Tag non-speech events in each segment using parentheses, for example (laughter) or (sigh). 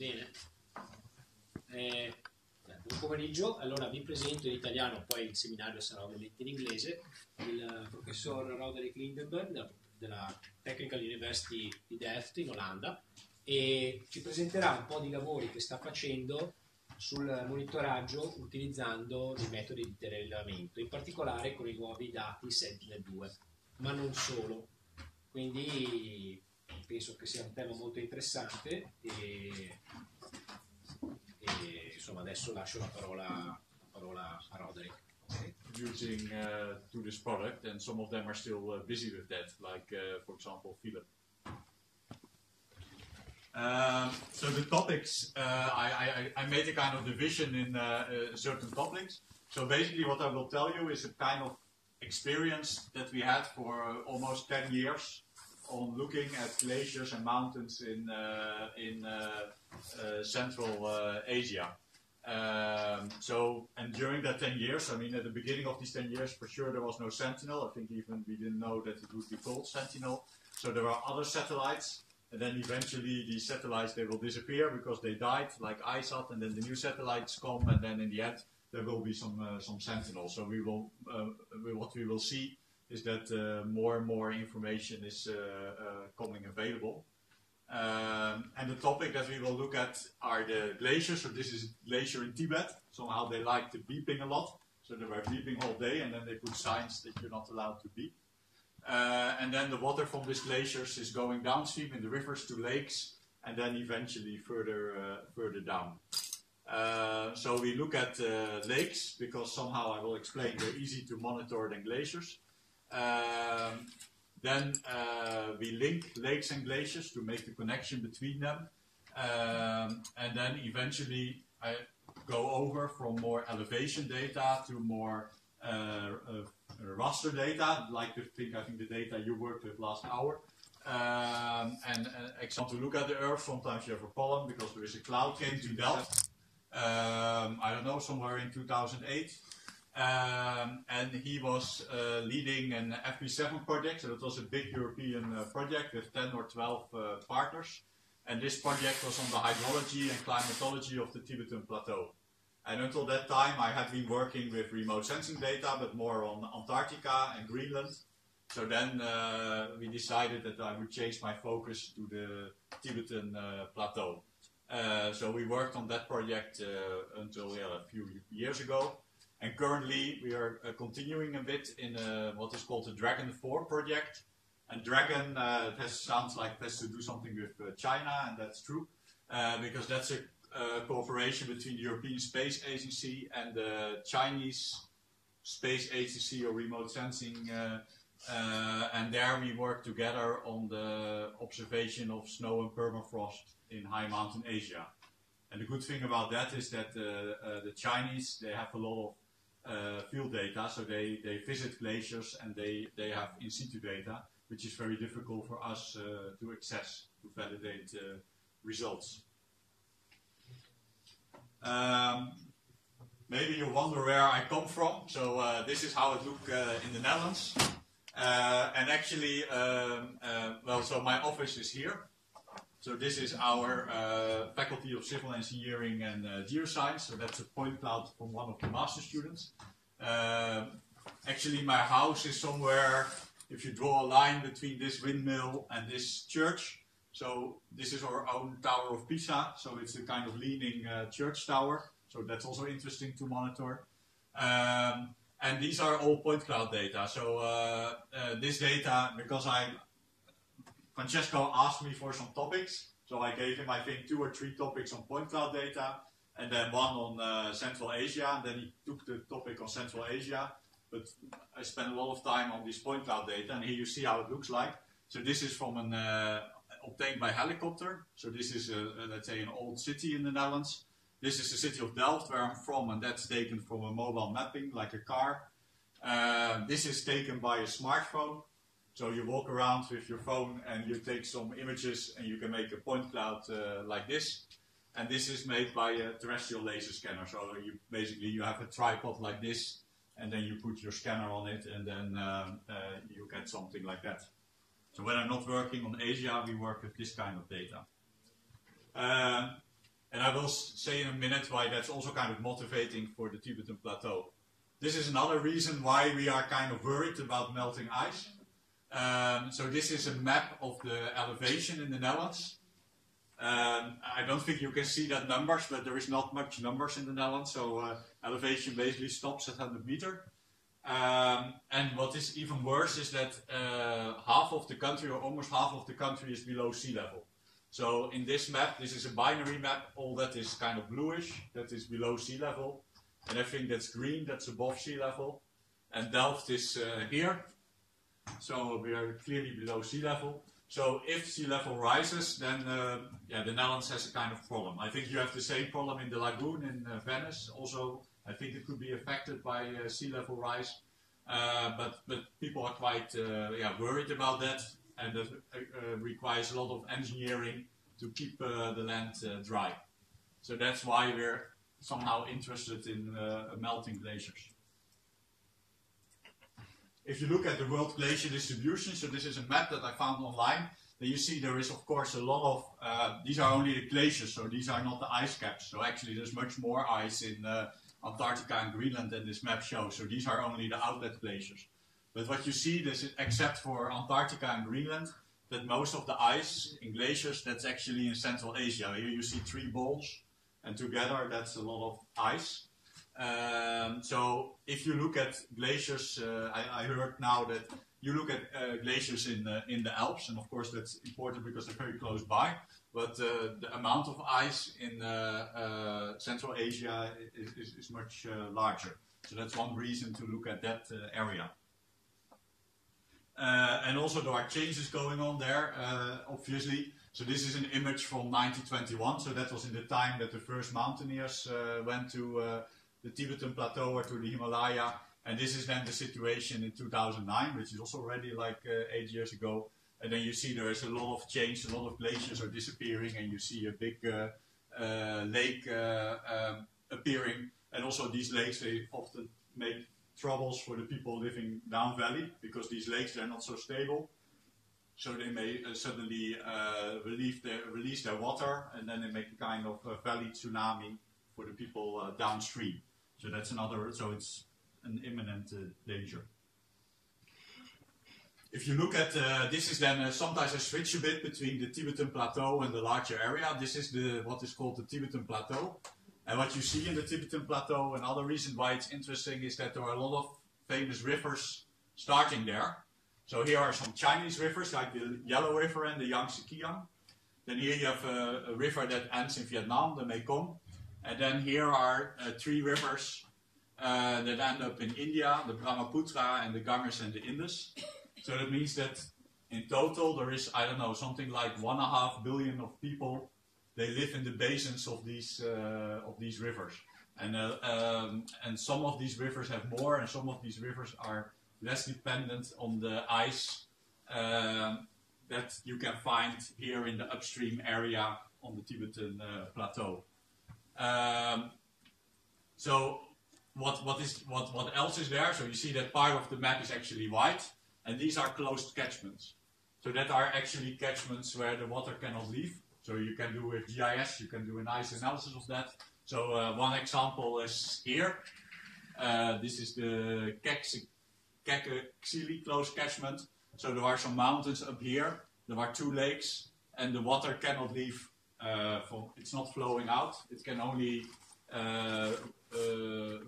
Bene. Eh, buon pomeriggio, allora vi presento in italiano, poi il seminario sarà ovviamente in inglese, il professor Roderick Lindenberg della, Technical University di Delft in Olanda e ci presenterà un po' di lavori che sta facendo sul monitoraggio utilizzando dei metodi di telerilevamento, in particolare con i nuovi dati Sentinel-2, ma non solo. Quindi penso che sia un tema molto interessante e, e insomma adesso lascio la parola, la parola a Roderik. Using uh, to this product, and some of them are still uh, busy with that, like uh, for example Philip. Um, so the topics, uh, I, I, I, made a kind of division in uh, uh, certain topics. So basically, what I will tell you is a kind of experience that we had for almost 10 years on looking at glaciers and mountains in uh, in uh, uh, Central Asia. Um, so, and during that 10 years, I mean, at the beginning of these 10 years, for sure there was no Sentinel. I think even we didn't know that it would be called Sentinel. So there are other satellites, and then eventually these satellites they will disappear because they died, like ICESat, and then the new satellites come, and then in the end there will be some uh, some Sentinel. So we will, uh, what we will see is that uh, more and more information is uh, uh, coming available. Um, and the topic that we will look at are the glaciers. So this is glacier in Tibet. Somehow they like the beeping a lot. So they were beeping all day and then they put signs that you're not allowed to beep. Uh, and then the water from these glaciers is going downstream in the rivers to lakes and then eventually further, uh, further down. Uh, so we look at lakes because somehow I will explain they're easy to monitor than glaciers. Um, then uh, we link lakes and glaciers to make the connection between them. Um, and then eventually I go over from more elevation data to more uh, uh, raster data, like the thing I think the data you worked with last hour. Um, and uh, example to look at the Earth, sometimes you have a problem because there is a cloud came to Delft. Um, I don't know, somewhere in 2008. Um, and he was uh, leading an FP7 project, so it was a big European uh, project with 10 or 12 uh, partners. And this project was on the hydrology and climatology of the Tibetan Plateau. And until that time, I had been working with remote sensing data, but more on Antarctica and Greenland. So then uh, we decided that I would change my focus to the Tibetan uh, Plateau. Uh, so we worked on that project until yeah, a few years ago. And currently, we are uh, continuing a bit in uh, what is called the Dragon 4 project. And Dragon uh, has, sounds like it has to do something with uh, China, and that's true, uh, because that's a uh, cooperation between the European Space Agency and the Chinese Space Agency or remote sensing. and there we work together on the observation of snow and permafrost in high mountain Asia. And the good thing about that is that the Chinese, they have a lot of uh, field data, so they, they visit glaciers and they, they have in situ data, which is very difficult for us uh, to access to validate uh, results. Um, maybe you wonder where I come from. So uh, this is how it look uh, in the Netherlands. Uh, and actually, um, well, so my office is here. So this is our uh, Faculty of Civil Engineering and uh, Geoscience. So that's a point cloud from one of the master students. Uh, actually, my house is somewhere, if you draw a line between this windmill and this church. So this is our own Tower of Pisa. So it's a kind of leaning uh, church tower. So that's also interesting to monitor. Um, and these are all point cloud data. So uh, uh, this data, because I Francesco asked me for some topics. So I gave him, I think, two or three topics on point cloud data, and then one on uh, Central Asia. And then he took the topic on Central Asia. But I spent a lot of time on this point cloud data, and here you see how it looks like. So this is from an uh, obtained by helicopter. So this is, a, a, let's say, an old city in the Netherlands. This is the city of Delft, where I'm from, and that's taken from a mobile mapping, like a car. Uh, this is taken by a smartphone. So you walk around with your phone and you take some images and you can make a point cloud uh, like this. And this is made by a terrestrial laser scanner. So you basically you have a tripod like this, and then you put your scanner on it, and then um, uh, you get something like that. So when I'm not working on Asia, we work with this kind of data. Uh, And I will say in a minute why that's also kind of motivating for the Tibetan Plateau. This is another reason why we are kind of worried about melting ice. Um, so this is a map of the elevation in the Netherlands. Um, I don't think you can see that numbers, but there is not much numbers in the Netherlands, so uh, elevation basically stops at 100 meter. Um, and what is even worse is that uh, half of the country, or almost half of the country, is below sea level. So in this map, this is a binary map. All that is kind of bluish, that is below sea level, and everything that's green, that's above sea level. And Delft is uh, here, so we are clearly below sea level. So if sea level rises, then uh, yeah, the Netherlands has a kind of problem. I think you have the same problem in the lagoon in uh, Venice. Also, I think it could be affected by uh, sea level rise. Uh, but but people are quite uh, yeah worried about that, and that uh, requires a lot of engineering to keep the land dry. So that's why we're somehow interested in melting glaciers if you look at the world glacier distribution, so this is a map that I found online, then you see there is of course a lot of, uh, these are only the glaciers, so these are not the ice caps. So actually there's much more ice in uh, Antarctica and Greenland than this map shows. So these are only the outlet glaciers. But what you see, this is, except for Antarctica and Greenland, that most of the ice in glaciers, that's actually in Central Asia. Here you see three balls, and together that's a lot of ice. Um, so if you look at glaciers, uh, I, I, heard now that you look at uh, glaciers in uh, in the Alps, and of course that's important because they're very close by. But uh, the amount of ice in uh, Central Asia is, is, is much larger. So that's one reason to look at that area. and also there are changes going on there, obviously. So this is an image from 1921. So that was in the time that the first mountaineers went to the Tibetan Plateau or to the Himalaya. And this is then the situation in 2009, which is also already like uh, eight years ago. And then you see there is a lot of change, a lot of glaciers are disappearing, and you see a big uh, uh, lake uh, um, appearing. And also these lakes, they often make troubles for the people living down valley because these lakes they're not so stable. So they may uh, suddenly uh, their, release their water, and then they make a kind of valley tsunami for the people downstream. So that's another, so it's an imminent uh, danger. If you look at, uh, this is then, uh, sometimes I switch a bit between the Tibetan Plateau and the larger area. This is the what is called the Tibetan Plateau. And what you see in the Tibetan Plateau, another reason why it's interesting is that there are a lot of famous rivers starting there. So here are some Chinese rivers like the Yellow River and the Yangtze Kiang. Then here you have a, a river that ends in Vietnam, the Mekong. And then here are uh, three rivers uh, that end up in India, the Brahmaputra and the Ganges and the Indus. So that means that in total there is, I don't know, something like one and a half billion of people. They live in the basins of these uh, of these rivers, and uh, um, and some of these rivers have more, and some of these rivers are less dependent on the ice um, that you can find here in the upstream area on the Tibetan uh, plateau. Um, so what, what, is, what, what else is there? So you see that part of the map is actually white, and these are closed catchments. So that are actually catchments where the water cannot leave. So you can do with GIS, you can do a nice analysis of that. So uh, one example is here. Uh, this is the Kekexili closed catchment. So there are some mountains up here. There are two lakes, and the water cannot leave from, it's not flowing out. It can only uh, uh,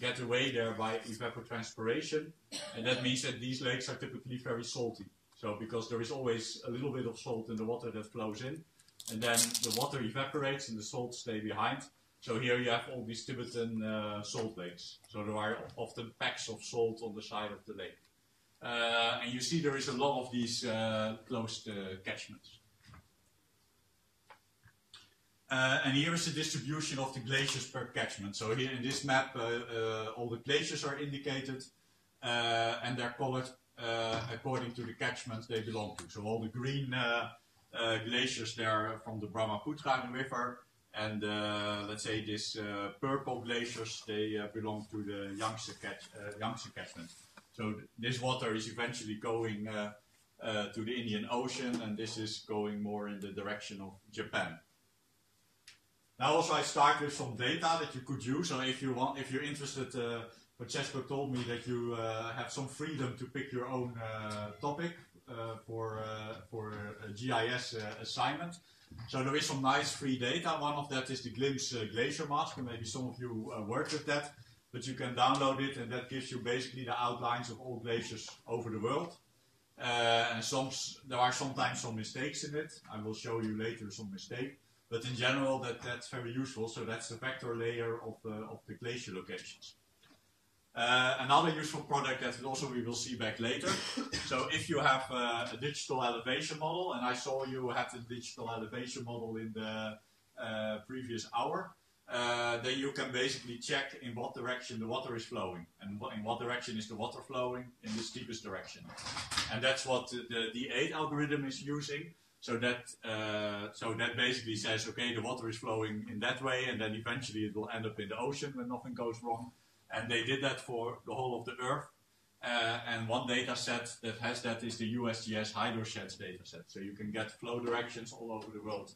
get away there by evapotranspiration, and that means that these lakes are typically very salty. So because there is always a little bit of salt in the water that flows in, and then the water evaporates and the salts stay behind. So here you have all these Tibetan uh, salt lakes. So there are often packs of salt on the side of the lake. Uh, and you see there is a lot of these uh, closed catchments. Uh, and here is the distribution of the glaciers per catchment. So here in this map, uh, uh, all the glaciers are indicated uh, and they're colored uh, according to the catchments they belong to. So all the green uh, glaciers there from the Brahmaputra river and let's say these purple glaciers, they belong to the Yangtze, catch, Yangtze catchment. So th this water is eventually going to the Indian Ocean and this is going more in the direction of Japan. Now also I start with some data that you could use. So if you want, if you're interested, uh, Francesco told me that you uh, have some freedom to pick your own uh, topic uh, for uh, for a GIS uh, assignment. So there is some nice free data. One of that is the GLIMS Glacier Mask, and Maybe some of you work with that, but you can download it, and that gives you basically the outlines of all glaciers over the world. and some there are sometimes some mistakes in it. I will show you later some mistake. But in general, that, that's very useful. So that's the vector layer of, uh, of the glacier locations. Uh, another useful product that also we will see back later. (coughs) so if you have uh, a digital elevation model, and I saw you had a digital elevation model in the uh, previous hour, uh, then you can basically check in what direction the water is flowing, and in what direction is the water flowing in the steepest direction. And that's what the, the D8 algorithm is using. So that uh, so that basically says, okay, the water is flowing in that way, and then eventually it will end up in the ocean when nothing goes wrong. And they did that for the whole of the Earth. Uh, and one data set that has that is the USGS HydroSheds data set. So you can get flow directions all over the world.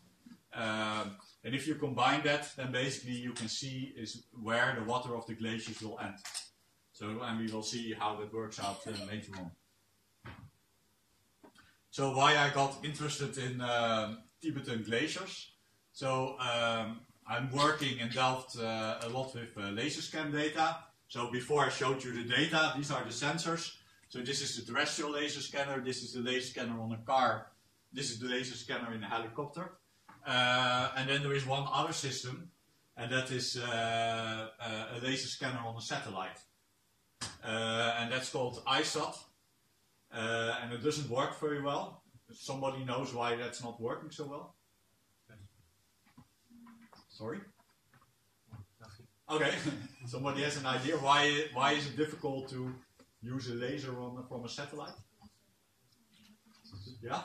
Um, and if you combine that, then basically you can see is where the water of the glaciers will end. So, and we will see how that works out uh, later on. So why I got interested in um, Tibetan glaciers. So um, I'm working in Delft uh, a lot with uh, laser scan data. So before I showed you the data, these are the sensors. So this is the terrestrial laser scanner, this is the laser scanner on a car, this is the laser scanner in a helicopter. Uh, and then there is one other system, and that is uh, uh, a laser scanner on a satellite. Uh, and that's called ICESat. Uh, and it doesn't work very well. Somebody knows why that's not working so well? Sorry? Okay, somebody has an idea. Why, why is it difficult to use a laser on, from a satellite? Yeah?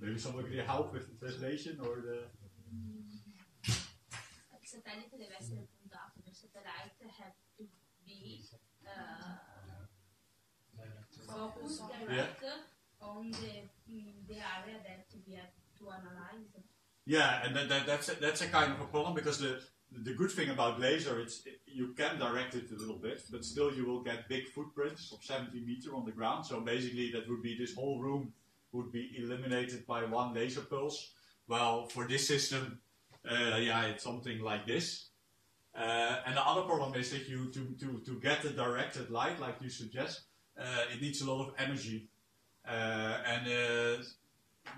Maybe someone could help with the translation or the. Il satellite deve essere puntato, the satellite have to be uh, focused direct yeah. on the, the area that we have to analyze. Yeah, and that, that, that's a, that's a kind of a problem because the the good thing about laser, it's it, you can direct it a little bit, but still you will get big footprints of 70 meter on the ground. So basically, that would be this whole room would be eliminated by one laser pulse. Well, for this system, uh, yeah, it's something like this. Uh, and the other problem is that you to, to, to get the directed light, like you suggest, uh, it needs a lot of energy. Uh, and uh,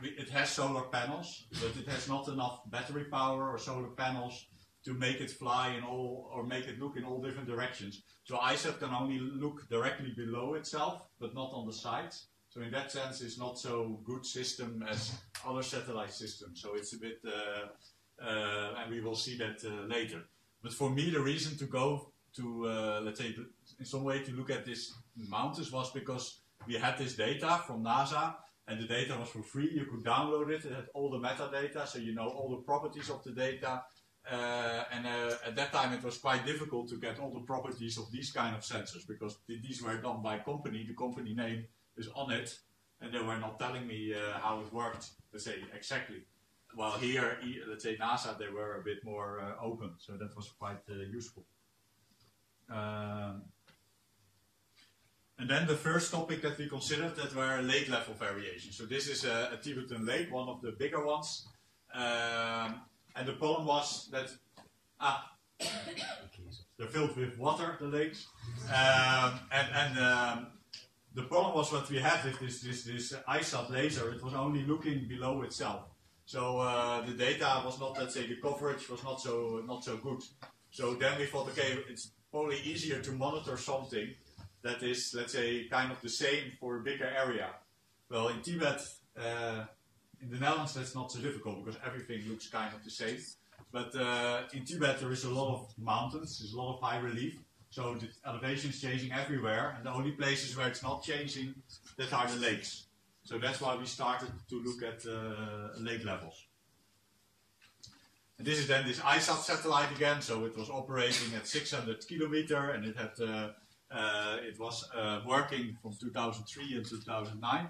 it has solar panels, but it has not enough battery power or solar panels to make it fly in all or make it look in all different directions. So ICESat can only look directly below itself, but not on the sides. So in that sense, it's not so good system as other satellite systems. So it's a bit, uh, uh, and we will see that uh, later. But for me, the reason to go to, uh, let's say, in some way to look at these mountains was because we had this data from NASA, and the data was for free. You could download it. It had all the metadata, so you know all the properties of the data. Uh, and uh, at that time, it was quite difficult to get all the properties of these kind of sensors because these were done by company. The company name is on it, and they were not telling me uh, how it worked, let's say, exactly. While here, let's say NASA, they were a bit more uh, open, so that was quite uh, useful. Um, and then the first topic that we considered that were lake level variations. So this is a, a Tibetan lake, one of the bigger ones. Um, and the problem was that ah, (coughs) they're filled with water, the lakes. Um, and and um, the problem was what we had with this, this, this ICESat laser, it was only looking below itself. So uh, the data was not, let's say, the coverage was not so not so good. So then we thought, okay, it's probably easier to monitor something that is, let's say, kind of the same for a bigger area. Well, in Tibet, uh, in the Netherlands, that's not so difficult because everything looks kind of the same. But uh, in Tibet, there is a lot of mountains, there's a lot of high relief. So the elevation is changing everywhere, and the only places where it's not changing, that are the lakes. So that's why we started to look at uh, lake levels. And this is then this ICESat satellite again, so it was operating at 600 kilometer and it had uh, uh, it was uh, working from 2003 and 2009.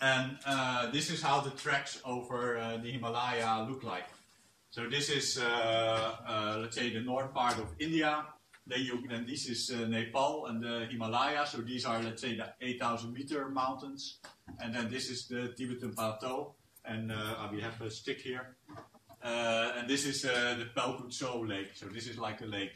And uh, this is how the tracks over uh, the Himalaya look like. So this is, uh, uh, let's say, the north part of India. Then, you, this is uh, Nepal and the Himalaya. So these are, let's say, the 8,000 meter mountains. And then this is the Tibetan Plateau. And uh, we have a stick here. and this is the Pelku Tso Lake. So this is like a lake.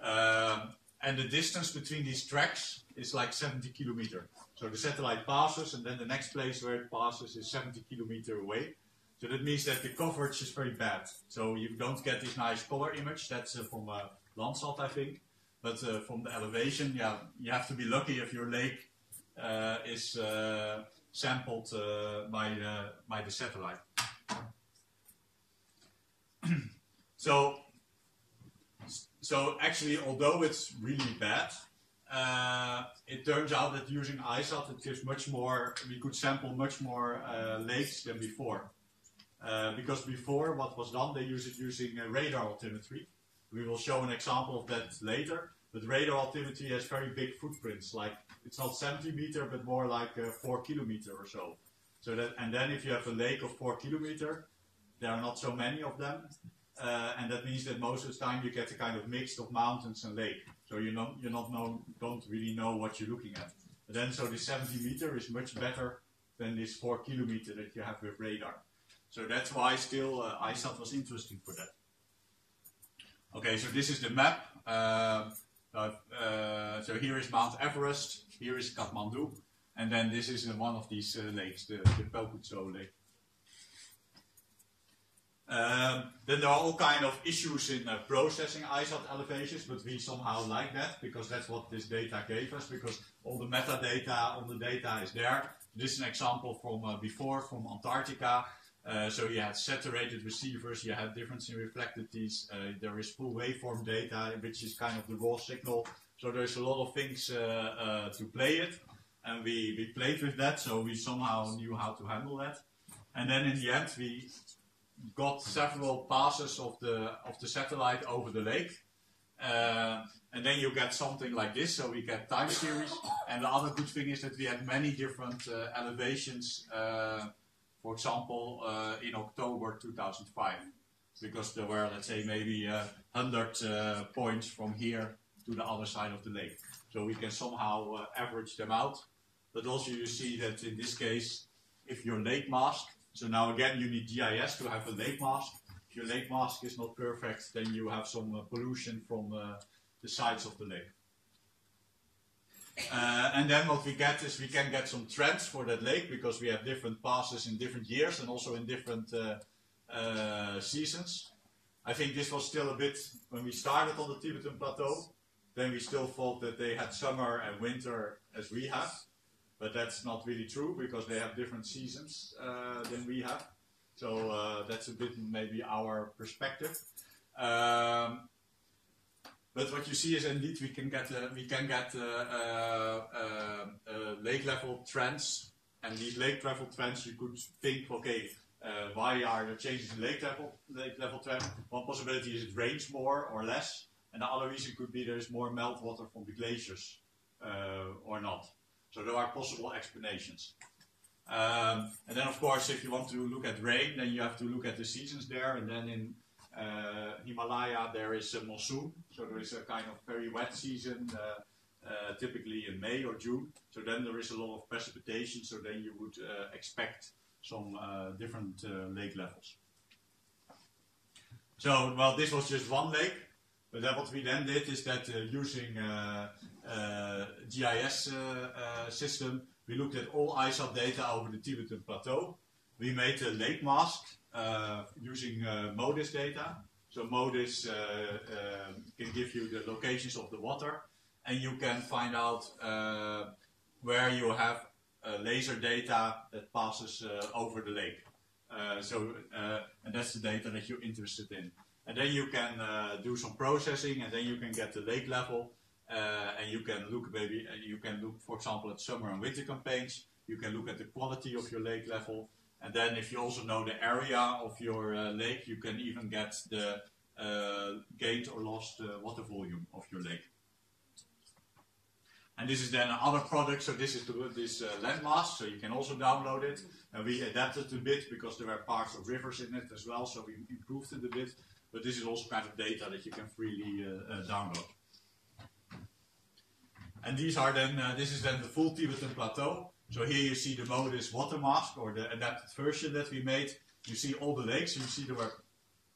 Um, and the distance between these tracks is like 70 kilometer. So the satellite passes, and then the next place where it passes is 70 kilometer away. So that means that the coverage is very bad. So you don't get this nice color image. That's uh, from uh, Landsat, I think. But uh, from the elevation, yeah, you have to be lucky if your lake uh, is uh, sampled uh, by by the satellite. (clears throat) so so actually, although it's really bad, uh, it turns out that using ICESat it gives much more. We could sample much more uh, lakes than before. Uh, because before, what was done, they used it using radar altimetry. We will show an example of that later. But radar altimetry has very big footprints. Like it's not 70 meter, but more like uh, four kilometer or so. So that, and then if you have a lake of four kilometer, there are not so many of them. Uh, and that means that most of the time you get a kind of mix of mountains and lake. So you don't, you not know, don't really know what you're looking at. But then, so the 70 meter is much better than this 4 kilometer that you have with radar. So that's why still uh, ICESat was interesting for that. Okay, so this is the map. Uh, uh, so here is Mount Everest, here is Kathmandu, and then this is one of these uh, lakes, the, the Pelku Tso lake. Um, then there are all kind of issues in uh, processing ICESat elevations, but we somehow like that because that's what this data gave us because all the metadata on the data is there. This is an example from uh, before from Antarctica. Uh, so you had saturated receivers, you had difference in reflectivities, uh, there is full waveform data, which is kind of the raw signal. So there's a lot of things uh, uh, to play it, and we, we played with that, so we somehow knew how to handle that. And then in the end, we got several passes of the of the satellite over the lake. Uh, and then you get something like this, so we get time series. And the other good thing is that we had many different elevations, for example, uh, in October 2005, because there were, let's say, maybe 100 uh, points from here to the other side of the lake. So we can somehow uh, average them out. But also you see that in this case, if your lake mask so now again, you need GIS to have a lake mask. If your lake mask is not perfect, then you have some uh, pollution from uh, the sides of the lake. Uh, and then what we get is we can get some trends for that lake because we have different passes in different years and also in different uh, uh, seasons. I think this was still a bit, when we started on the Tibetan Plateau, then we still thought that they had summer and winter as we have but that's not really true because they have different seasons uh, than we have. So uh, that's a bit maybe our perspective. Um, but what you see is indeed we can get uh, we can get uh, uh, lake level trends, and these lake level trends you could think, okay, why are there changes in lake level lake level trend? One possibility is it rains more or less, and the other reason could be there is more meltwater from the glaciers or not. So there are possible explanations. Um, and then, of course, if you want to look at rain, then you have to look at the seasons there. And then in Himalaya, there is a monsoon. So there is a kind of very wet season, uh, uh, typically in May or June. So then there is a lot of precipitation. So then you would uh, expect some uh, different uh, lake levels. So, well, this was just one lake. But then what we then did is that using uh, GIS uh, uh, system. We looked at all ICESat data over the Tibetan Plateau. We made a lake mask using MODIS data. So MODIS can give you the locations of the water and you can find out where you have uh, laser data that passes uh, over the lake. Uh, so, and that's the data that you're interested in. And then you can do some processing, and then you can get the lake level, uh, and you can look maybe, uh, you can look, for example, at summer and winter campaigns. You can look at the quality of your lake level. And then if you also know the area of your uh, lake, you can even get the uh, gained or lost uh, water volume of your lake. And this is then another product, so this is the, this uh, landmass, so you can also download it. And we adapted a bit because there were parts of rivers in it as well, so we improved it a bit. But this is also kind of data that you can freely uh, uh, download. And these are then, uh, this is then the full Tibetan plateau. So here you see the MODIS water mask or the adapted version that we made. You see all the lakes, you see there were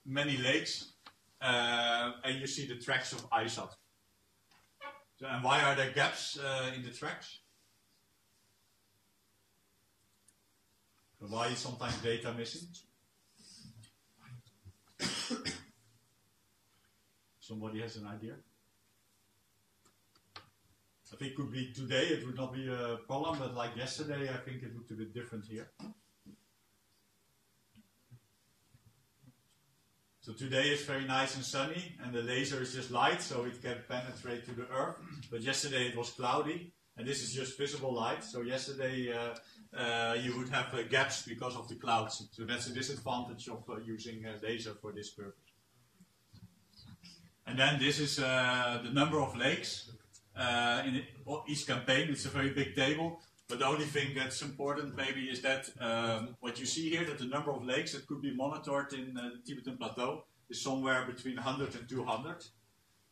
many lakes, uh, and you see the tracks of ICESat. So, and why are there gaps uh, in the tracks? So why is sometimes data missing? (coughs) Somebody has an idea? I think it could be today, it would not be a problem, but like yesterday, I think it looked a bit different here. So today is very nice and sunny, and the laser is just light, so it can penetrate to the earth. But yesterday it was cloudy, and this is just visible light. So yesterday uh, uh, you would have uh, gaps because of the clouds. So that's a disadvantage of uh, using laser for this purpose. And then this is uh, the number of lakes uh, in each campaign. It's a very big table. But the only thing that's important maybe is that um, what you see here, that the number of lakes that could be monitored in uh, the Tibetan Plateau is somewhere between 100 and 200.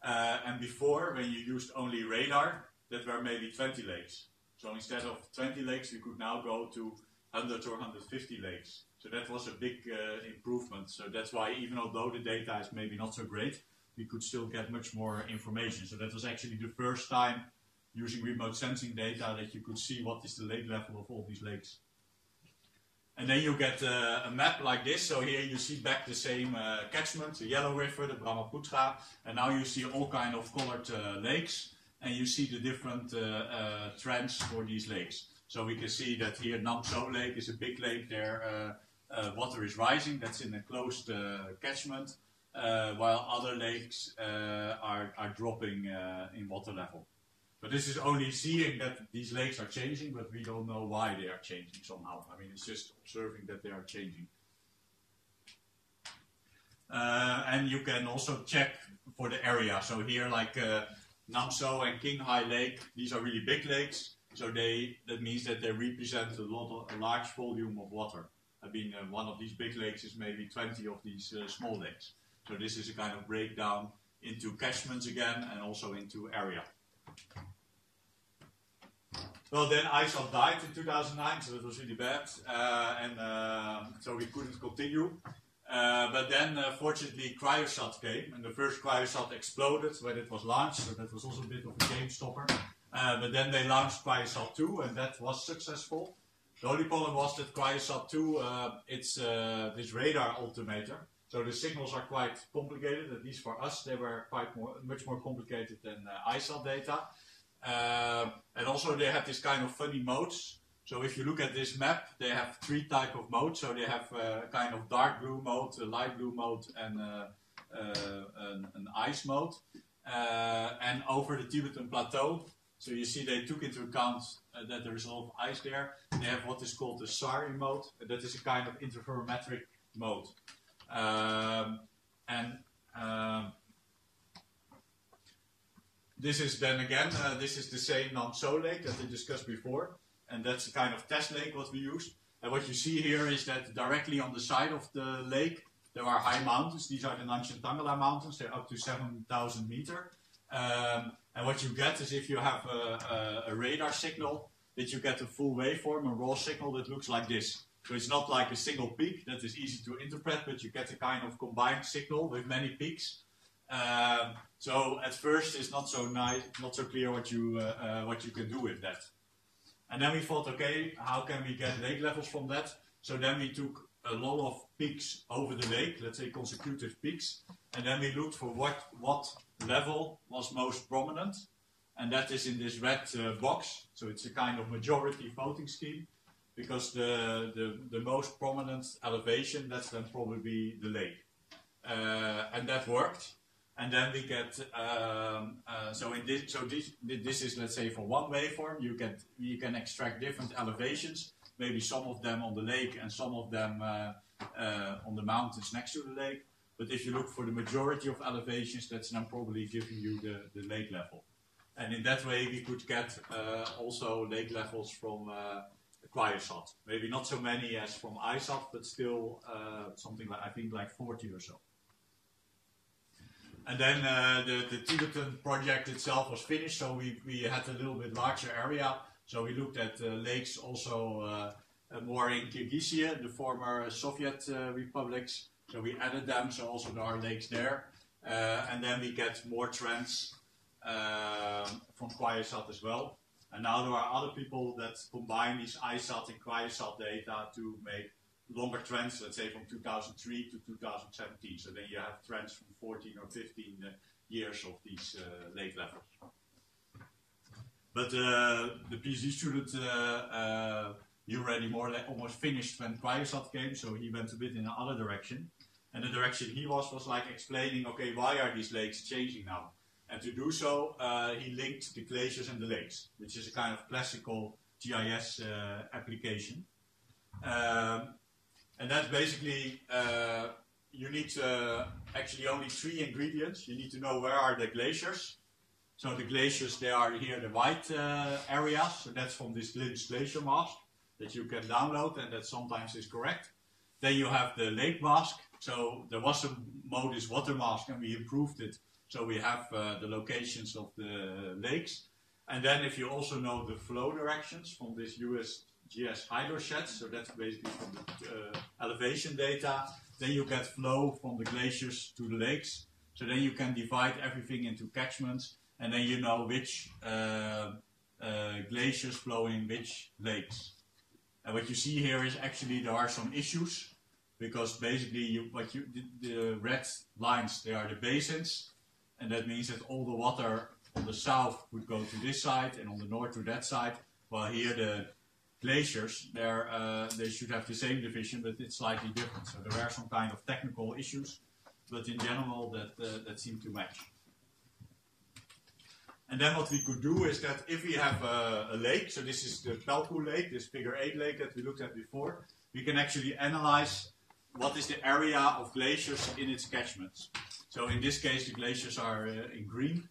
Uh, and before, when you used only radar, that were maybe 20 lakes. So instead of 20 lakes, you could now go to 100 or 150 lakes. So that was a big uh, improvement. So that's why even although the data is maybe not so great, we could still get much more information. So that was actually the first time using remote sensing data that you could see what is the lake level of all these lakes. And then you get uh, a map like this. So here you see back the same uh, catchment, the Yellow River, the Brahmaputra, and now you see all kind of colored uh, lakes, and you see the different uh, uh, trends for these lakes. So we can see that here Namso Lake is a big lake there. Uh, water is rising. That's in a closed catchment, while other lakes are, are dropping in water level. But this is only seeing that these lakes are changing, but we don't know why they are changing somehow. I mean, it's just observing that they are changing. Uh, and you can also check for the area. So here, like uh, Namso and Qinghai Lake, these are really big lakes. So they that means that they represent a lot of, a large volume of water. I mean, uh, one of these big lakes is maybe 20 of these uh, small lakes. So this is a kind of breakdown into catchments again and also into area. Well, then ICESat died in 2009, so it was really bad, uh, and uh, so we couldn't continue. Uh, but then, uh, fortunately, Cryosat came, and the first Cryosat exploded when it was launched, so that was also a bit of a game stopper. Uh, but then they launched Cryosat 2, and that was successful. The only problem was that Cryosat 2, uh, it's this radar altimeter, so the signals are quite complicated, at least for us, they were quite more, much more complicated than ICESat data. Uh, and also they have this kind of funny modes. So if you look at this map, they have three type of modes. So they have a kind of dark blue mode, a light blue mode, and uh, uh, an, an, ice mode. Uh, and over the Tibetan plateau, so you see they took into account uh, that there is a lot of ice there. They have what is called the SARIn mode. That is a kind of interferometric mode. Um, and um, this is then again, uh, this is the same Namso lake that we discussed before. And that's the kind of test lake what we used. And what you see here is that directly on the side of the lake, there are high mountains. These are the Nyenchen Tanglha mountains. They're up to 7,000 meter. Um, and what you get is if you have a, a, a, radar signal, that you get a full waveform, a raw signal that looks like this. So it's not like a single peak that is easy to interpret, but you get a kind of combined signal with many peaks. Um, so at first it's not so nice, not so clear what you uh, uh, what you can do with that. And then we thought, okay, how can we get lake levels from that? So then we took a lot of peaks over the lake, let's say consecutive peaks, and then we looked for what what level was most prominent, and that is in this red uh, box. So it's a kind of majority voting scheme, because the the, the most prominent elevation that's then probably the lake, uh, and that worked and then we get um, uh, so in this so this this is let's say for one waveform you can you can extract different elevations maybe some of them on the lake and some of them uh, uh, on the mountains next to the lake. But if you look for the majority of elevations, that's then probably giving you the, the lake level. And in that way, we could get uh, also lake levels from uh, CryoSat. Maybe not so many as from ICESat, but still uh, something like, I think, like 40 or so. And then uh, the, the Tibetan project itself was finished, so we, we had a little bit larger area. So we looked at uh, lakes also uh, more in Kyrgyzstan, the former Soviet uh, republics. So we added them, so also there are lakes there. Uh, and then we get more trends um, from CryoSat as well. And now there are other people that combine these ICESat and CryoSat data to make longer trends, let's say from 2003 to 2017. So then you have trends from 14 or 15 uh, years of these uh, lake levels. But uh, the PhD student, uh, uh, he already more or less almost finished when CryoSat came, so he went a bit in another direction. And the direction he was was like explaining, okay, why are these lakes changing now? And to do so, uh, he linked the glaciers and the lakes, which is a kind of classical GIS application. Um, and that's basically, uh, you need uh, actually only three ingredients. You need to know where are the glaciers. So the glaciers, they are here the white uh, areas. So that's from this GLIMS glacier mask that you can download and that sometimes is correct. Then you have the lake mask. So there was a Modis water mask and we improved it. So we have uh, the locations of the lakes. And then if you also know the flow directions from this US GS HydroSHEDS, so that's basically from the uh, elevation data. Then you get flow from the glaciers to the lakes. So then you can divide everything into catchments, and then you know which uh, uh, glaciers flow in which lakes. And what you see here is actually there are some issues because basically you, what you, the, the red lines they are the basins, and that means that all the water on the south would go to this side and on the north to that side, while here the glaciers, uh, they should have the same division, but it's slightly different. So there are some kind of technical issues, but in general, that, uh, that seemed to match. And then what we could do is that if we have a, a, lake, so this is the Pelku Lake, this figure 8 lake that we looked at before, we can actually analyze what is the area of glaciers in its catchments. So in this case, the glaciers are uh, in green,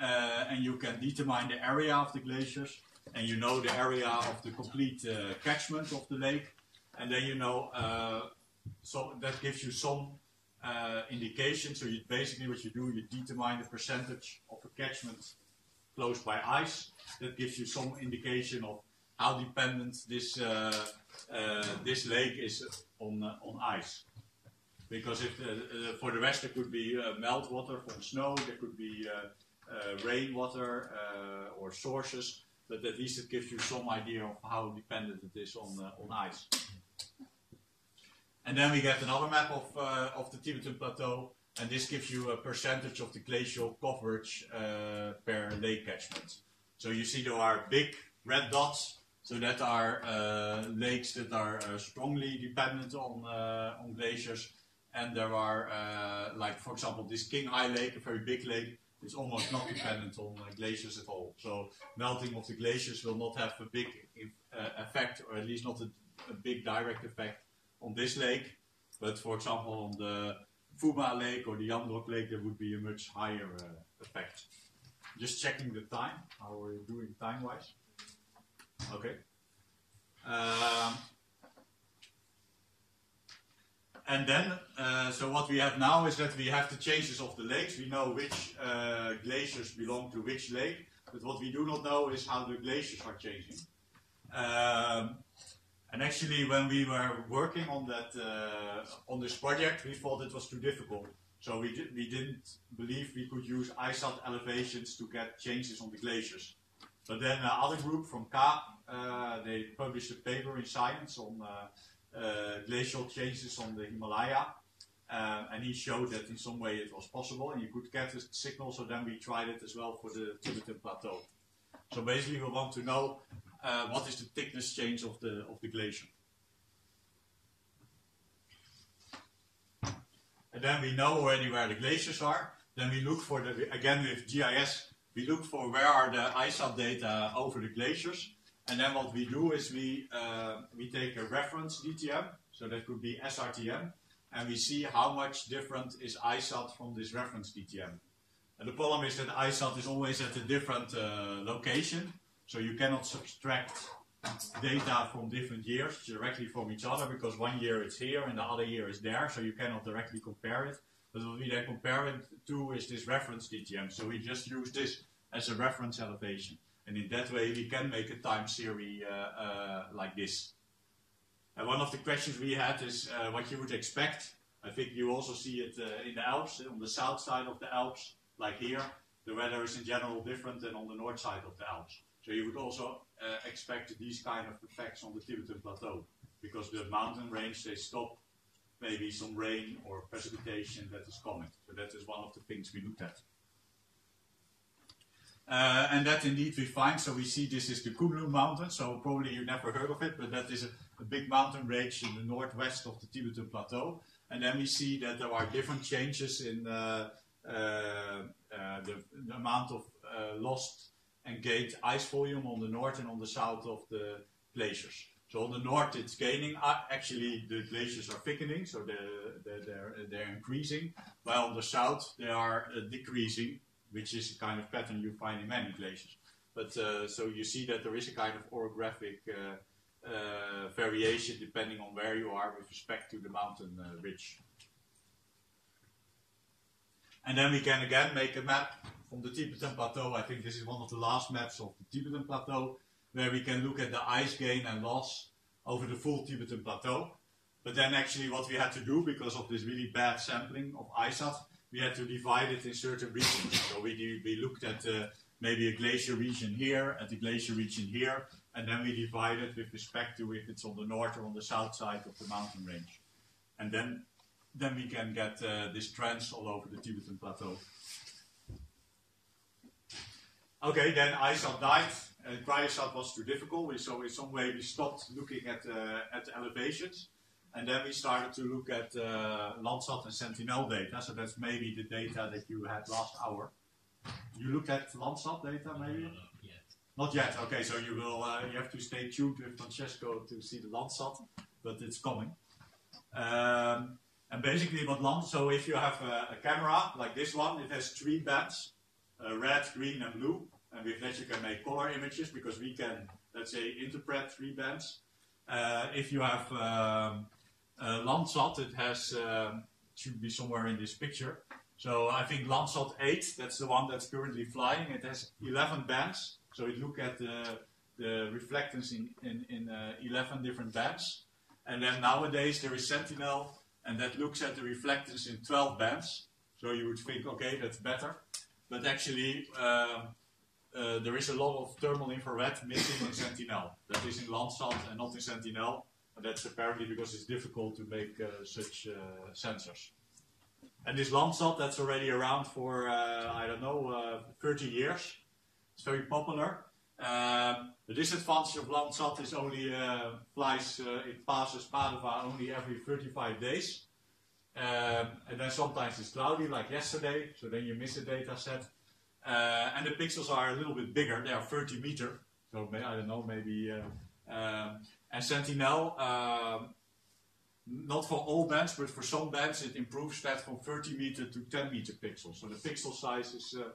uh, and you can determine the area of the glaciers and you know the area of the complete uh, catchment of the lake, and then you know so that gives you some indication. So you basically what you do, you determine the percentage of a catchment closed by ice. That gives you some indication of how dependent this uh, uh, this lake is on uh, on ice. Because if for the rest there could be meltwater from snow, there could be rainwater or sources but at least it gives you some idea of how dependent it is on, uh, on ice. And then we get another map of, uh, of the Tibetan Plateau, and this gives you a percentage of the glacial coverage uh, per lake catchment. So you see there are big red dots, so that are uh, lakes that are uh, strongly dependent on, uh, on glaciers, and there are, like for example, this Qinghai Lake, a very big lake, is almost not dependent on uh, glaciers at all. So melting of the glaciers will not have a big uh, effect, or at least not a, a, big direct effect on this lake. But for example, on the Phuba Lake or the Yamdrok Lake, there would be a much higher uh, effect. Just checking the time. How are you doing time-wise? Okay. Um, and then, uh, so what we have now is that we have the changes of the lakes. We know which uh, glaciers belong to which lake, but what we do not know is how the glaciers are changing. Um, and actually, when we were working on that uh, on this project, we thought it was too difficult. So we, di we didn't believe we could use ICESat elevations to get changes on the glaciers. But then another group from K, uh, they published a paper in Science on uh, uh, glacial changes on the Himalaya. Um, and he showed that in some way it was possible and you could get a signal, so then we tried it as well for the Tibetan Plateau. So basically we want to know uh, what is the thickness change of the, of the glacier. And then we know already where the glaciers are. Then we look for the, again with GIS, we look for where are the ICESat data over the glaciers. And then what we do is we, uh, we take a reference DTM, so that could be SRTM, and we see how much different is ICESat from this reference DTM. And the problem is that ICESat is always at a different uh, location, so you cannot subtract data from different years directly from each other because one year it's here and the other year is there, so you cannot directly compare it. But what we then compare it to is this reference DTM, so we just use this as a reference elevation. And in that way we can make a time series uh, uh, like this. And one of the questions we had is uh, what you would expect. I think you also see it in the Alps, on the south side of the Alps, like here. The weather is in general different than on the north side of the Alps. So you would also expect these kind of effects on the Tibetan Plateau. Because the mountain range, they stop maybe some rain or precipitation that is coming. So that is one of the things we looked at. Uh, and that indeed we find, so we see this is the Kunlun mountain, so probably you never heard of it, but that is a, a, big mountain range in the northwest of the Tibetan Plateau. And then we see that there are different changes in uh, uh, uh the, the, amount of uh, lost and gained ice volume on the north and on the south of the glaciers. So on the north it's gaining, uh, actually the glaciers are thickening, so they're, they're, they're, they're increasing, while on the south they are decreasing which is a kind of pattern you find in many glaciers. But uh, so you see that there is a kind of orographic uh, uh, variation depending on where you are with respect to the mountain ridge. And then we can again make a map from the Tibetan Plateau. I think this is one of the last maps of the Tibetan Plateau, where we can look at the ice gain and loss over the full Tibetan Plateau. But then actually what we had to do, because of this really bad sampling of ICESat, we had to divide it in certain regions. So we, we looked at uh, maybe a glacier region here, at the glacier region here, and then we divide it with respect to if it's on the north or on the south side of the mountain range. And then, then we can get uh, this trends all over the Tibetan Plateau. Okay, then ICESat died. Uh, CryoSat was too difficult, so in some way we stopped looking at, uh, at the elevations. And then we started to look at uh, Landsat and Sentinel data. So that's maybe the data that you had last hour. You looked at Landsat data, maybe? No, not yet. Not yet. Okay, so you will. Uh, you have to stay tuned with Francesco to see the Landsat, but it's coming. Um, and basically, what Landsat. So if you have a, a, camera like this one, it has three bands: uh, red, green, and blue. And with that, you can make color images because we can, let's say, interpret three bands. Uh, if you have um, uh, Landsat, it has, um, should be somewhere in this picture. So I think Landsat 8, that's the one that's currently flying. It has 11 bands. So it look at the, the reflectance in, in, in uh, 11 different bands. And then nowadays there is Sentinel, and that looks at the reflectance in 12 bands. So you would think, okay, that's better. But actually, uh, uh, there is a lot of thermal infrared missing in Sentinel. That is in Landsat and not in Sentinel. And that's apparently because it's difficult to make uh, such uh, sensors. And this Landsat, that's already around for, uh, I don't know, uh, 30 years. It's very popular. Um, the disadvantage of Landsat is only uh, flies, it passes Padova only every 35 days. Um, and then sometimes it's cloudy, like yesterday, so then you miss a data set. Uh, and the pixels are a little bit bigger, they are 30 meter, so I don't know, maybe uh, um, and Sentinel, um, not for all bands, but for some bands, it improves that from 30 meter to 10 meter pixels. So the pixel size is, uh,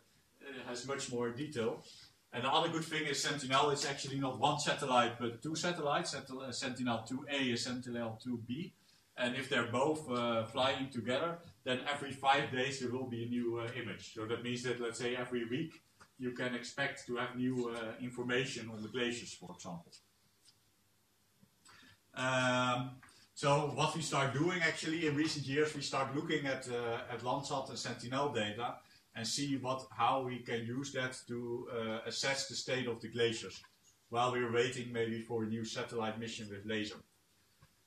has much more detail. And the other good thing is Sentinel is actually not one satellite, but two satellites, Sentinel 2A and Sentinel 2B. And if they're both uh, flying together, then every five days there will be a new uh, image. So that means that, let's say, every week you can expect to have new uh, information on the glaciers, for example. Um, so what we start doing actually in recent years, we start looking at uh, at Landsat and Sentinel data and see what how we can use that to uh, assess the state of the glaciers while we're waiting maybe for a new satellite mission with laser.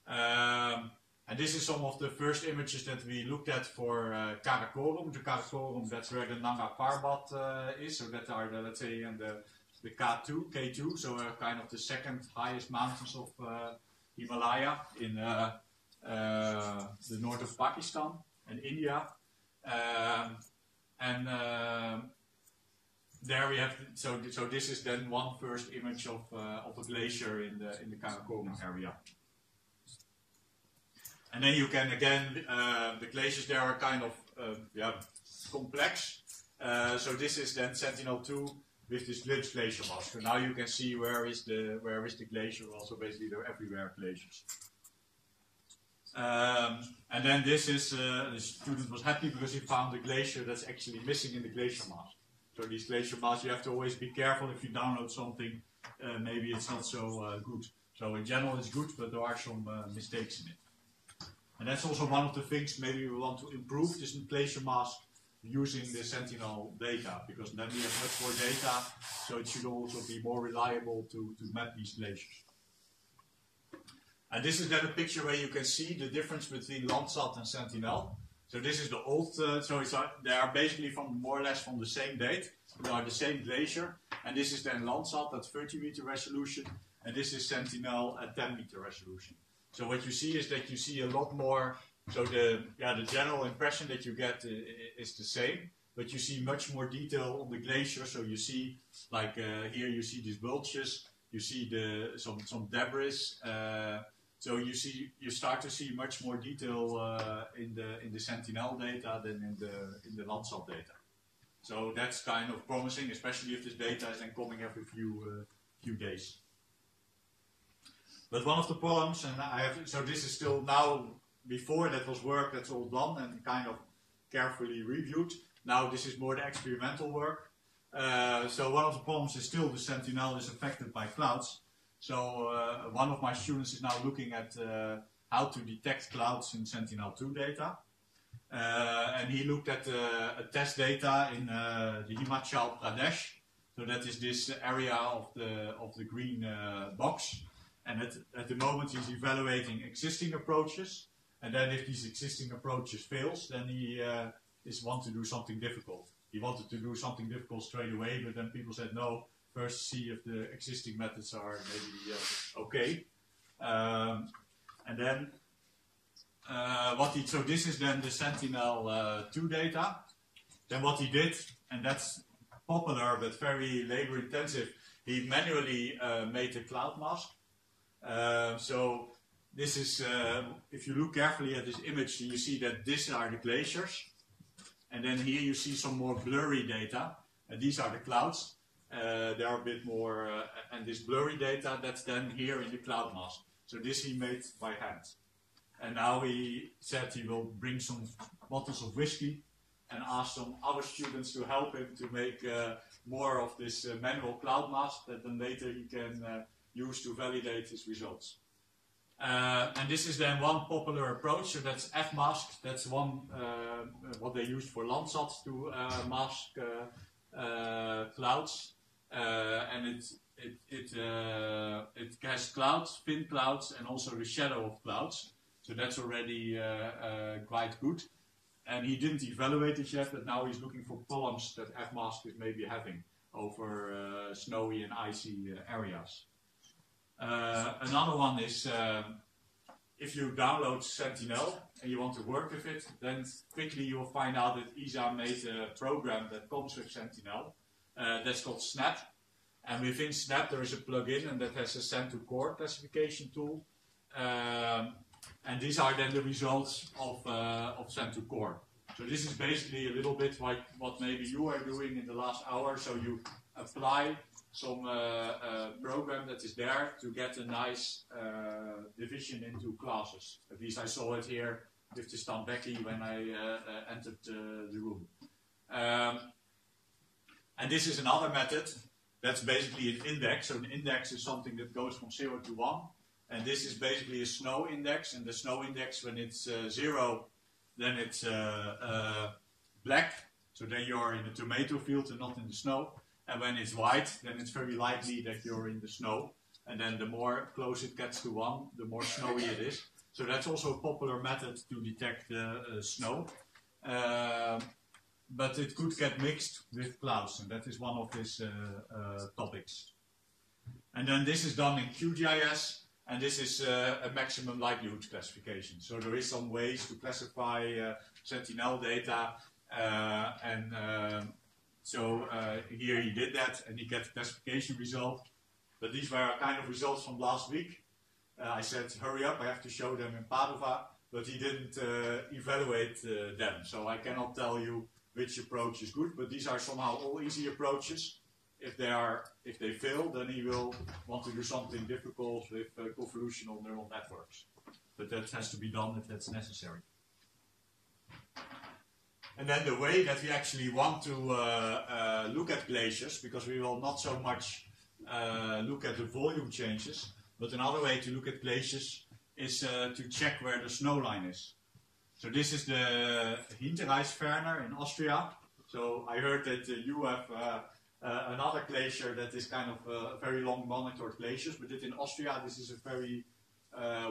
Um, and this is some of the first images that we looked at for uh, Karakorum. The Karakorum, that's where the Nanga Parbat uh, is, so that are the, let's say, in the, the K2, K2, so uh, kind of the second highest mountains of uh, Himalaya in uh, uh, the north of Pakistan and India. Um, and um, there we have so so this is then one first image of uh, of a glacier in the in the Karakoram area. And then you can again uh, the glaciers there are kind of uh, yeah complex. Uh, so this is then Sentinel two with this glitch glacier mask. So now you can see where is the where is the glacier. Also basically they're everywhere glaciers. Um, and then this is uh, the student was happy because he found a glacier that's actually missing in the glacier mask. So these glacier masks, you have to always be careful if you download something, uh, maybe it's not so uh, good. So in general it's good, but there are some uh, mistakes in it. And that's also one of the things maybe we want to improve this glacier mask using the Sentinel data, because then we have much more data, so it should also be more reliable to, to map these glaciers. And this is then a picture where you can see the difference between Landsat and Sentinel. So this is the old, uh, so it's, uh, they are basically from more or less from the same date. They are the same glacier. And this is then Landsat at 30 meter resolution. And this is Sentinel at 10 meter resolution. So what you see is that you see a lot more, so the, yeah, the general impression that you get is the same. But you see much more detail on the glacier. So you see, like uh, here you see these bulges. You see the some, some debris. Uh, so you see, you start to see much more detail uh, in the in the Sentinel data than in the in the Landsat data. So that's kind of promising, especially if this data is then coming every few uh, few days. But one of the problems, and I have so this is still now before that was work that's all done and kind of carefully reviewed. Now this is more the experimental work. Uh, so one of the problems is still the Sentinel is affected by clouds. So uh, one of my students is now looking at uh, how to detect clouds in Sentinel-2 data. Uh, and he looked at a test data in the Himachal Pradesh. So that is this area of the, of the green box. And at, at the moment he's evaluating existing approaches. And then if these existing approaches fails, then he uh, is want to do something difficult. He wanted to do something difficult straight away, but then people said no, first see if the existing methods are maybe uh, okay. Um, and then uh, what he, so this is then the Sentinel-2 uh, data. Then what he did, and that's popular but very labor intensive, he manually uh, made a cloud mask. Uh, so this is, uh, if you look carefully at this image, you see that these are the glaciers. And then here you see some more blurry data. And these are the clouds. Uh, they are a bit more, uh, and this blurry data, that's then here in the cloud mask. So this he made by hand. And now he said he will bring some bottles of whiskey and ask some other students to help him to make uh, more of this uh, manual cloud mask that then later he can uh, use to validate his results. Uh, and this is then one popular approach, so that's F-mask, that's one, what they used for Landsat to mask clouds. Uh, and it it it uh, it has clouds, thin clouds, and also the shadow of clouds. So that's already uh, quite good. And he didn't evaluate it yet, but now he's looking for columns that F-mask is maybe having over uh, snowy and icy uh, areas. Uh, another one is um, if you download Sentinel and you want to work with it, then quickly you will find out that ESA made a program that comes with Sentinel uh, that's called Snap. And within Snap, there is a plugin and that has a Sen2Cor classification tool. Um, and these are then the results of, uh, of Sen2Cor. So this is basically a little bit like what maybe you are doing in the last hour. So you apply some uh, uh, program that is there to get a nice uh, division into classes. At least I saw it here with the Stambecki when I entered the room. Um, and this is another method that's basically an index. So an index is something that goes from 0 to 1. And this is basically a snow index. And the snow index, when it's uh, 0, then it's uh, uh, black. So then you're in a tomato field and not in the snow. And when it's white, then it's very likely that you're in the snow. And then the more close it gets to 1, the more snowy it is. So that's also a popular method to detect uh, snow. Um, but it could get mixed with clouds, and that is one of his uh, uh, topics. And then this is done in QGIS, and this is uh, a maximum likelihood classification. So there is some ways to classify Sentinel data, and So uh, here he did that and he got the classification result. But these were kind of results from last week. Uh, I said, hurry up, I have to show them in Padova, but he didn't uh, evaluate uh, them. So I cannot tell you which approach is good, but these are somehow all easy approaches. If they are, if they fail, then he will want to do something difficult with uh, convolutional neural networks. But that has to be done if that's necessary. And then the way that we actually want to uh, uh, look at glaciers, because we will not so much uh, look at the volume changes, but another way to look at glaciers is uh, to check where the snow line is. So this is the Hinterreisferner in Austria. So I heard that uh, you have uh, another glacier that is kind of a very long monitored glaciers, but in Austria this is a very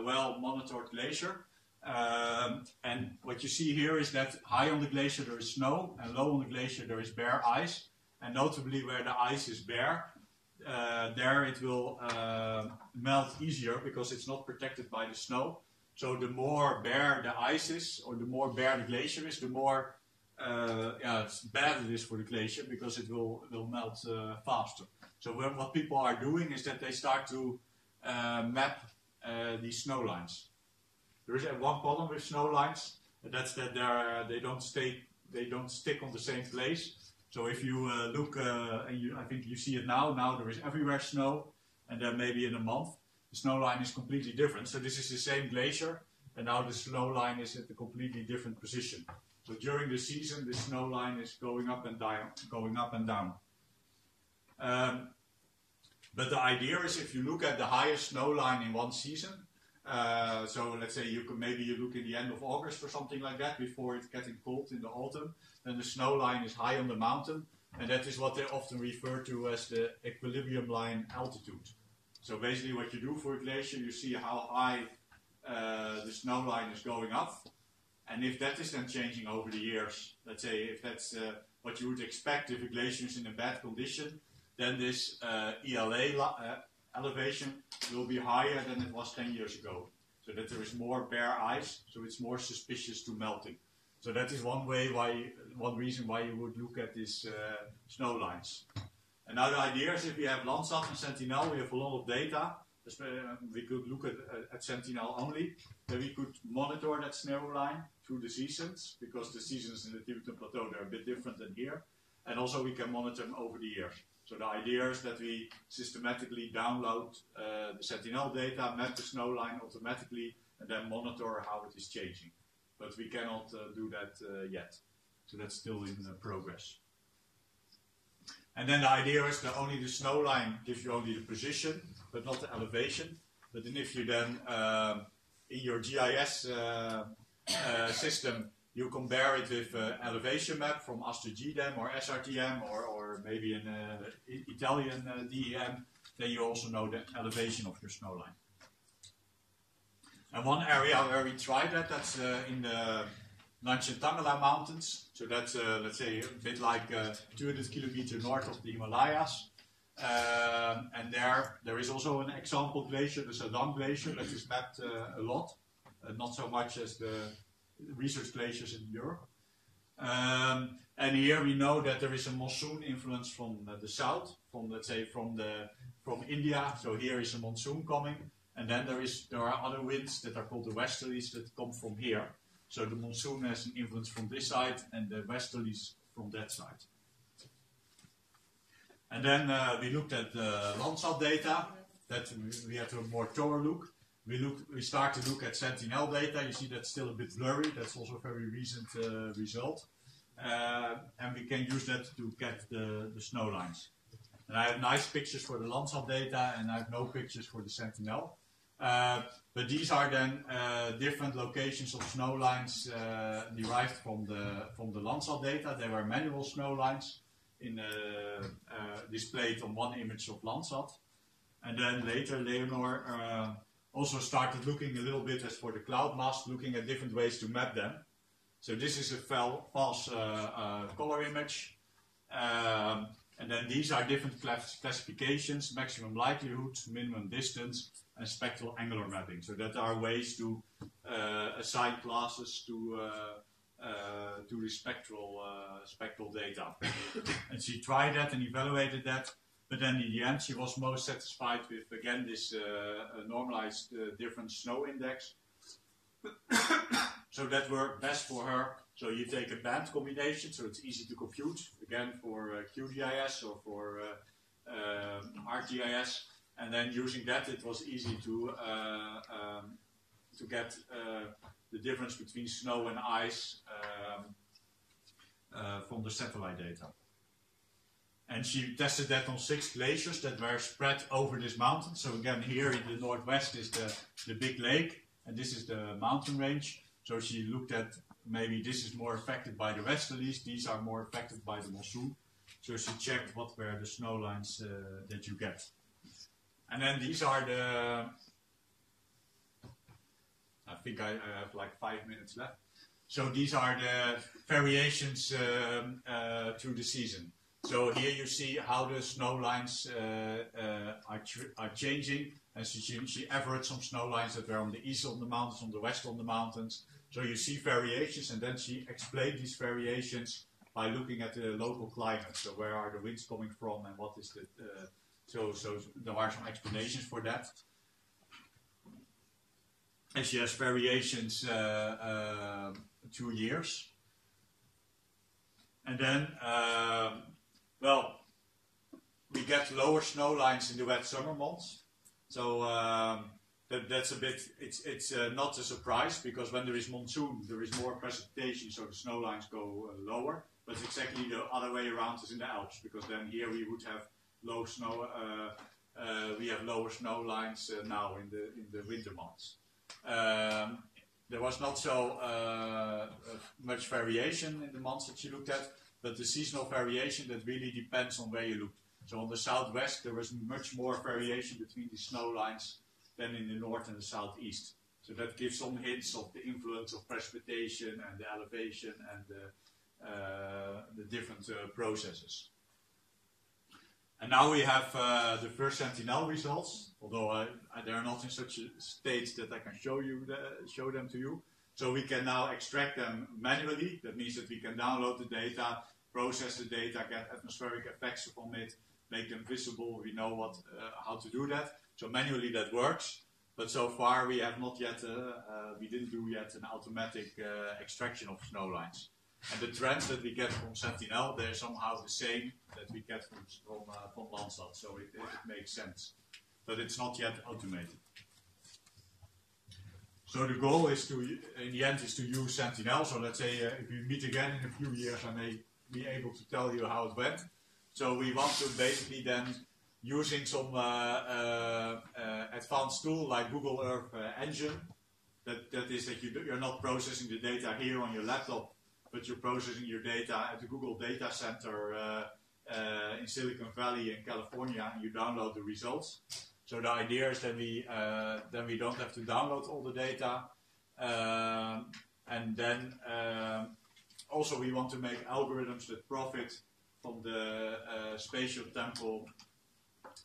well monitored glacier. Um, and what you see here is that high on the glacier there is snow, and low on the glacier there is bare ice. And notably, where the ice is bare, uh, there it will uh, melt easier because it's not protected by the snow. So the more bare the ice is, or the more bare the glacier is, the more uh, yeah, it's bad it is for the glacier because it will will melt uh, faster. So what people are doing is that they start to uh, map uh, these snow lines. There is one problem with snow lines, and that's that they don't stay they don't stick on the same place. So if you uh, look, uh, and you, I think you see it now. Now there is everywhere snow, and then maybe in a month the snow line is completely different. So this is the same glacier, and now the snow line is at a completely different position. So during the season, the snow line is going up and down, going up and down. Um, but the idea is if you look at the highest snow line in one season, uh, so let's say you could maybe you look in the end of August or something like that before it's getting cold in the autumn. Then the snow line is high on the mountain, and that is what they often refer to as the equilibrium line altitude. So basically, what you do for a glacier, you see how high uh, the snow line is going up, and if that is then changing over the years, let's say if that's uh, what you would expect if a glacier is in a bad condition, then this uh, ELA elevation will be higher than it was 10 years ago. So that there is more bare ice, so it's more suspicious to melting. So that is one way why, one reason why you would look at these uh, snow lines. Another idea is if we have Landsat and Sentinel, we have a lot of data. Uh, we could look at, at Sentinel only. Then we could monitor that snow line through the seasons, because the seasons in the Tibetan Plateau are a bit different than here. And also we can monitor them over the years. So the idea is that we systematically download uh, the Sentinel data, map the snow line automatically, and then monitor how it is changing. But we cannot uh, do that uh, yet. So that's still in uh, progress. And then the idea is that only the snow line gives you only the position, but not the elevation. But then if you then, um, in your GIS uh, uh, system, you compare it with uh, elevation map from ASTER GDEM or SRTM or, or maybe an uh, Italian uh, DEM, then you also know the elevation of your snow line. And one area where we tried that, that's uh, in the Nyenchen Tanglha Mountains. So that's, uh, let's say, a bit like uh, 200 kilometers north of the Himalayas. Um, and there, there is also an example glacier, the Sadang Glacier, that is mapped a lot. not so much as the research glaciers in Europe. Um, and here we know that there is a monsoon influence from uh, the south, from let's say from the from India. So here is a monsoon coming, and then there is there are other winds that are called the westerlies that come from here. So the monsoon has an influence from this side, and the westerlies from that side. And then uh, we looked at the Landsat data. That we had a more thorough look we look, we start to look at Sentinel data. You see that's still a bit blurry. That's also a very recent uh, result. Uh, and we can use that to get the, the snow lines. And I have nice pictures for the Landsat data and I have no pictures for the Sentinel. Uh, but these are then uh, different locations of snow lines uh, derived from the, from the Landsat data. They were manual snow lines in, uh, displayed on one image of Landsat. And then later Leonor also started looking a little bit as for the cloud mask, looking at different ways to map them. So this is a false uh, uh, color image. Um, and then these are different class classifications, maximum likelihood, minimum distance, and spectral angular mapping. So that are ways to uh, assign classes to uh, uh, to the spectral uh, spectral data. and she tried that and evaluated that, but then in the end she was most satisfied with again this uh, normalized difference snow index. (coughs) so that worked best for her. So you take a band combination, so it's easy to compute again for QGIS or for um, ArcGIS, and then using that it was easy to um, to get uh, the difference between snow and ice um, uh, from the satellite data. And she tested that on six glaciers that were spread over this mountain. So again, here in the northwest is the, the big lake, and this is the mountain range. So she looked at maybe this is more affected by the westerlies, these are more affected by the monsoon. So she checked what were the snow lines uh, that you get. And then these are the I think I, I, have like five minutes left. So these are the variations um, uh, through the season. So here you see how the snow lines uh, uh, are, are changing. And she, she averaged some snow lines that were on the east on the mountains, on the west on the mountains. So you see variations, and then she explained these variations by looking at the local climate. So where are the winds coming from, and what is the uh, so so there are some explanations for that and she has variations uh, uh, two years. And then, um, well, we get lower snow lines in the wet summer months. So um, that, that's a bit, it's, it's uh, not a surprise because when there is monsoon, there is more precipitation, so the snow lines go uh, lower. But exactly the other way around is in the Alps because then here we would have low snow, uh, uh, we have lower snow lines now in the, in the winter months. Um, there was not so uh, much variation in the months that you looked at, but the seasonal variation that really depends on where you look. So on the southwest, there was much more variation between the snow lines than in the north and the southeast. So that gives some hints of the influence of precipitation and the elevation and the, uh, the different uh, processes. And now we have uh, the first Sentinel results, although I, I, they're not in such a state that I can show you the, show them to you. So we can now extract them manually. That means that we can download the data, process the data, get atmospheric effects from it, make them visible. We know what uh, how to do that. So manually that works. But so far we have not yet, uh, uh we didn't do yet an automatic extraction of snow lines. And the trends that we get from Sentinel, they're somehow the same that we get from, from, uh, from Landsat, so it, it, makes sense. But it's not yet automated. So the goal is to, in the end, is to use Sentinel. So let's say uh, if we meet again in a few years, I may be able to tell you how it went. So we want to basically then, using some uh, uh, uh advanced tool like Google Earth Engine, that, that is that you, you're not processing the data here on your laptop, but you're processing your data at the Google Data Center uh, in Silicon Valley in California, and you download the results. So the idea is that we uh, then we don't have to download all the data, um, and then um, also we want to make algorithms that profit from the uh, spatial temporal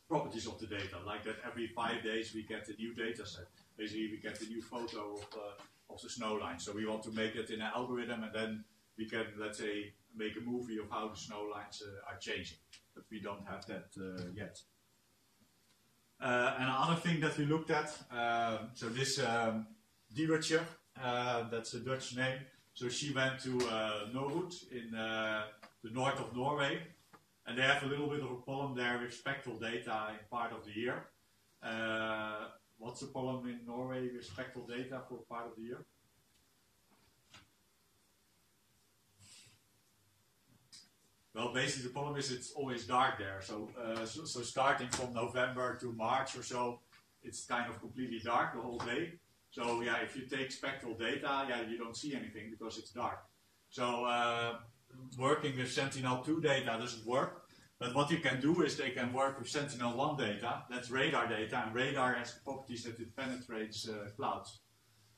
properties of the data, like that every five days we get a new data set. Basically, we get a new photo of, uh, of the snow line. So we want to make it in an algorithm and then we can, let's say, make a movie of how the snow lines uh, are changing. But we don't have that uh, yet. Uh, and another thing that we looked at, um, so this um, Diewertje, that's a Dutch name, so she went to uh, Norhoed in uh, the north of Norway, and they have a little bit of a problem there with spectral data in part of the year. Uh, what's the problem in Norway with spectral data for part of the year? Well, basically the problem is it's always dark there. So, uh, so, so, starting from November to March or so, it's kind of completely dark the whole day. So yeah, if you take spectral data, yeah, you don't see anything because it's dark. So uh, working with Sentinel-2 data doesn't work. But what you can do is they can work with Sentinel-1 data. That's radar data, and radar has properties that it penetrates uh, clouds.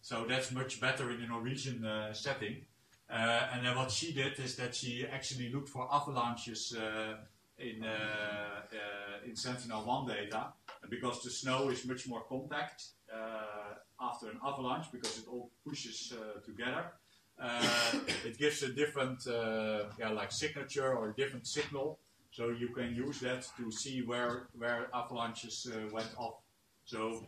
So that's much better in a Norwegian uh, setting. Uh, and then what she did is that she actually looked for avalanches uh, in, uh, in Sentinel-1 data. And because the snow is much more compact after an avalanche, because it all pushes together, uh, (coughs) it gives a different, uh, yeah, like signature or different signal. So you can use that to see where where avalanches uh, went off. So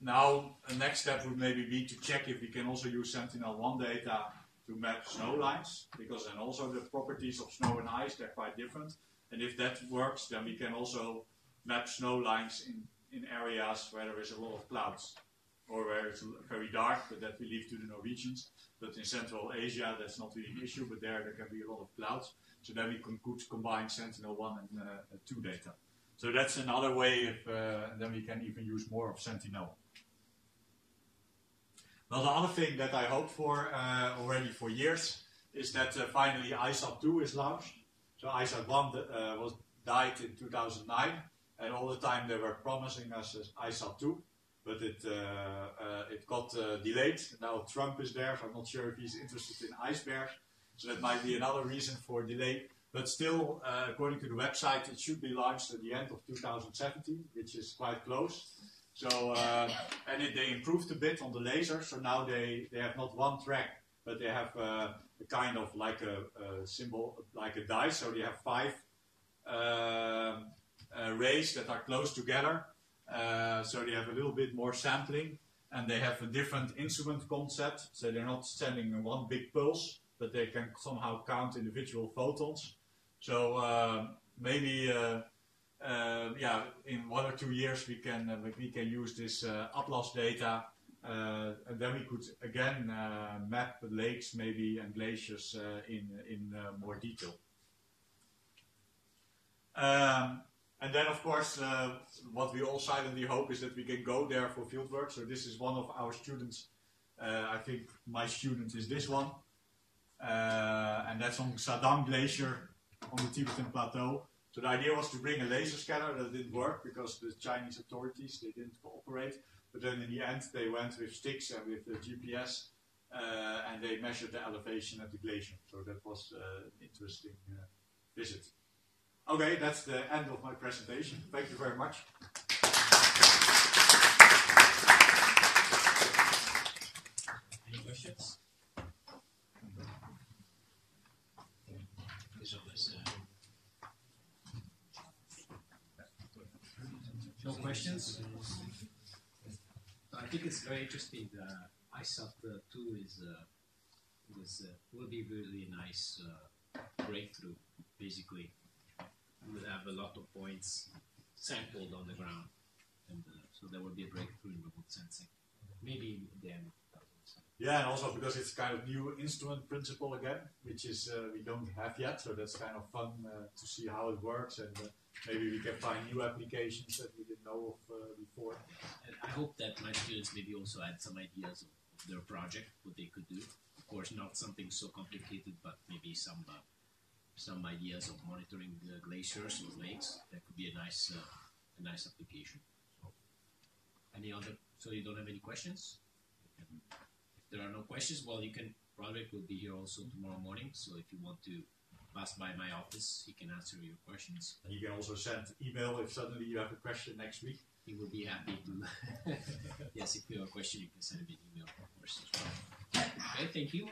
now the next step would maybe be to check if we can also use Sentinel-1 data to map snow lines, because then also the properties of snow and ice, they're quite different. And if that works, then we can also map snow lines in, in areas where there is a lot of clouds or where it's very dark, but that we leave to the Norwegians. But in Central Asia, that's not really an issue, but there there can be a lot of clouds. So then we can could combine Sentinel-1 and uh, 2 data. So that's another way of, uh, then we can even use more of Sentinel. Well, the other thing that I hope for uh, already for years is that uh, finally ICESat 2 is launched. So ICESat 1 uh, was died in 2009, and all the time they were promising us ICESat 2 but it uh, uh, it got uh, delayed. Now Trump is there, so I'm not sure if he's interested in icebergs. So that might be another reason for delay. But still, according to the website, it should be launched at the end of 2017, which is quite close. So uh, and it, they improved a bit on the laser. So now they, they have not one track, but they have uh, a kind of like a, a, symbol, like a dice. So they have five uh, rays that are close together, uh, so they have a little bit more sampling and they have a different instrument concept. So they're not sending one big pulse, but they can somehow count individual photons. So uh, maybe, uh, uh, yeah, in one or two years we can uh, we can use this ATLAS data, and then we could again map the lakes maybe and glaciers in in more detail. Um, and then, of course, uh, what we all silently hope is that we can go there for fieldwork. So this is one of our students. Uh, I think my student is this one. Uh, and that's on Sadang Glacier on the Tibetan Plateau. So the idea was to bring a laser scanner. That didn't work because the Chinese authorities, they didn't cooperate. But then in the end, they went with sticks and with the GPS. Uh, and they measured the elevation at the glacier. So that was uh, an interesting uh, visit. Okay, that's the end of my presentation. Thank you very much. Any questions? No questions? I think it's very interesting. Uh, ICESat uh, 2 is, uh, is uh, will be really nice uh, breakthrough, basically would have a lot of points sampled on the ground, and uh, so there will be a breakthrough in remote sensing. Maybe the end yeah, and also because it's kind of new instrument principle again, which is uh, we don't have yet, so that's kind of fun uh, to see how it works, and uh, maybe we can find new applications that we didn't know of uh, before. And I hope that my students maybe also had some ideas of, of their project, what they could do. Of course, not something so complicated, but maybe some uh, some ideas of monitoring the glaciers or lakes. That could be a nice, uh, a nice application. So, any other? So you don't have any questions? If there are no questions, well, you can. Roderik will be here also tomorrow morning. So if you want to pass by my office, he can answer your questions. And you can also send email if suddenly you have a question next week. He will be happy to. (laughs) yes, if you have a question, you can send him an email, of course. Okay, thank you.